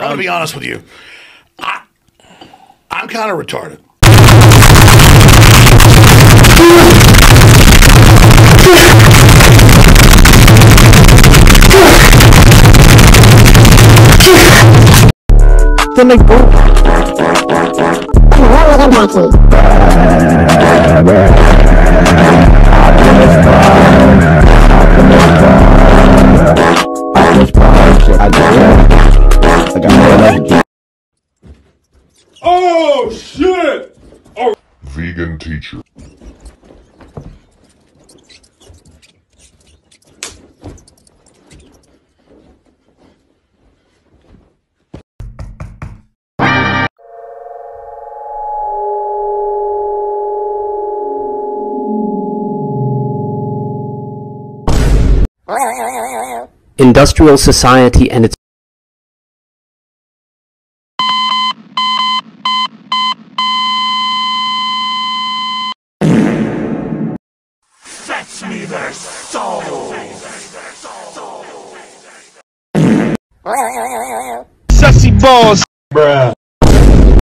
I'm gonna um, be honest with you. I, I'm kind of retarded. Oh shit! Oh. Vegan teacher. Industrial society and its Sussy balls! Bruh.